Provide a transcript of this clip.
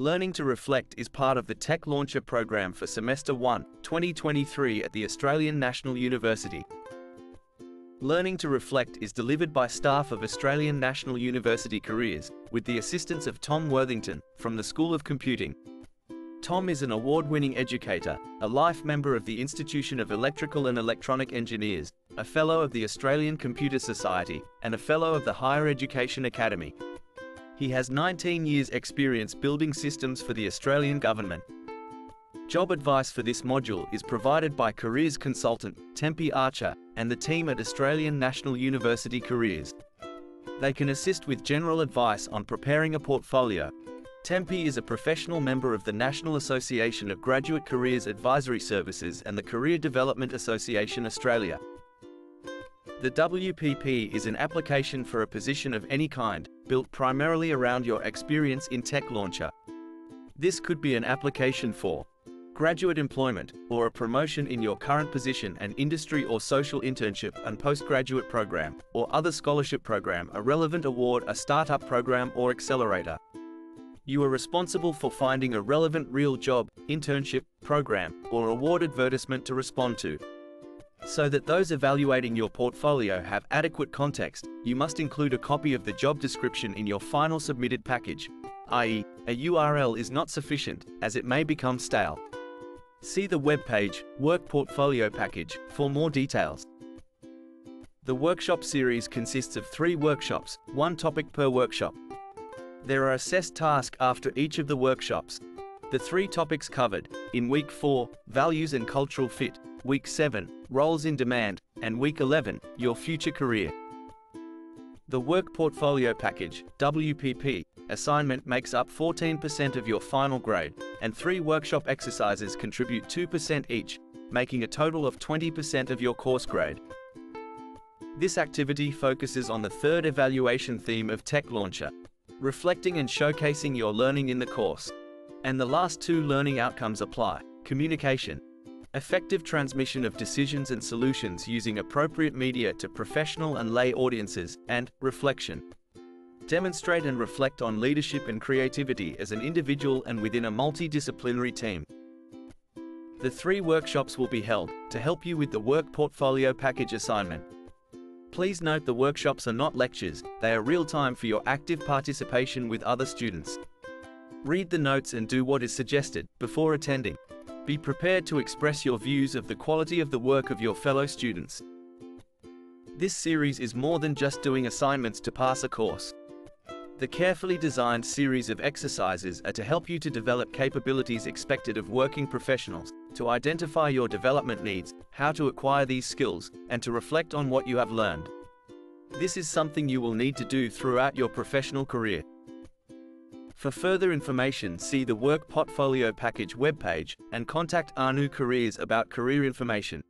Learning to Reflect is part of the Tech Launcher program for Semester 1, 2023 at the Australian National University. Learning to Reflect is delivered by staff of Australian National University Careers, with the assistance of Tom Worthington, from the School of Computing. Tom is an award-winning educator, a life member of the Institution of Electrical and Electronic Engineers, a Fellow of the Australian Computer Society, and a Fellow of the Higher Education Academy. He has 19 years experience building systems for the Australian government. Job advice for this module is provided by careers consultant Tempe Archer and the team at Australian National University Careers. They can assist with general advice on preparing a portfolio. Tempe is a professional member of the National Association of Graduate Careers Advisory Services and the Career Development Association Australia. The WPP is an application for a position of any kind, built primarily around your experience in Tech Launcher. This could be an application for graduate employment, or a promotion in your current position an industry or social internship and postgraduate program, or other scholarship program a relevant award a startup program or accelerator. You are responsible for finding a relevant real job, internship, program, or award advertisement to respond to. So that those evaluating your portfolio have adequate context, you must include a copy of the job description in your final submitted package, i.e., a URL is not sufficient, as it may become stale. See the webpage, Work Portfolio Package, for more details. The workshop series consists of three workshops, one topic per workshop. There are assessed tasks after each of the workshops. The three topics covered, in Week 4, Values and Cultural Fit, Week 7, Roles in Demand, and Week 11, Your Future Career. The Work Portfolio Package, WPP, assignment makes up 14% of your final grade, and three workshop exercises contribute 2% each, making a total of 20% of your course grade. This activity focuses on the third evaluation theme of Tech Launcher, reflecting and showcasing your learning in the course. And the last two learning outcomes apply, communication, effective transmission of decisions and solutions using appropriate media to professional and lay audiences, and reflection. Demonstrate and reflect on leadership and creativity as an individual and within a multidisciplinary team. The three workshops will be held to help you with the Work Portfolio Package assignment. Please note the workshops are not lectures, they are real-time for your active participation with other students. Read the notes and do what is suggested before attending. Be prepared to express your views of the quality of the work of your fellow students. This series is more than just doing assignments to pass a course. The carefully designed series of exercises are to help you to develop capabilities expected of working professionals, to identify your development needs, how to acquire these skills, and to reflect on what you have learned. This is something you will need to do throughout your professional career. For further information see the Work Portfolio Package webpage and contact Anu Careers about career information.